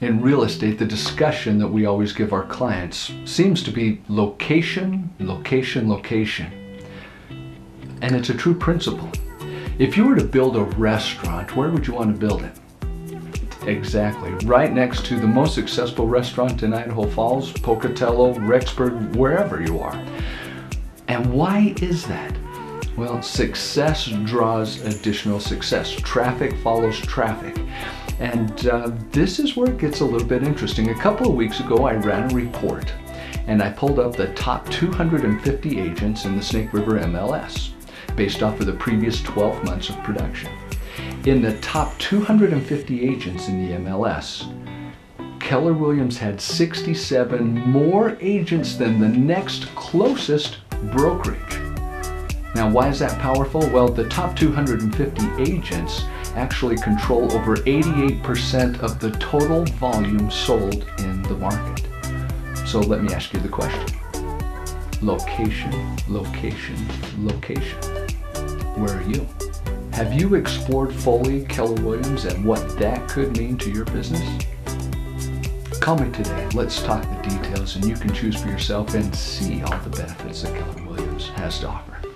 In real estate, the discussion that we always give our clients seems to be location, location, location. And it's a true principle. If you were to build a restaurant, where would you want to build it? Exactly, right next to the most successful restaurant in Idaho Falls, Pocatello, Rexburg, wherever you are. And why is that? Well, success draws additional success. Traffic follows traffic. And uh, this is where it gets a little bit interesting. A couple of weeks ago, I ran a report and I pulled up the top 250 agents in the Snake River MLS based off of the previous 12 months of production. In the top 250 agents in the MLS, Keller Williams had 67 more agents than the next closest brokerage. Now, why is that powerful? Well, the top 250 agents actually control over 88% of the total volume sold in the market. So let me ask you the question. Location, location, location. Where are you? Have you explored fully Keller Williams and what that could mean to your business? Call me today. Let's talk the details and you can choose for yourself and see all the benefits that Keller Williams has to offer.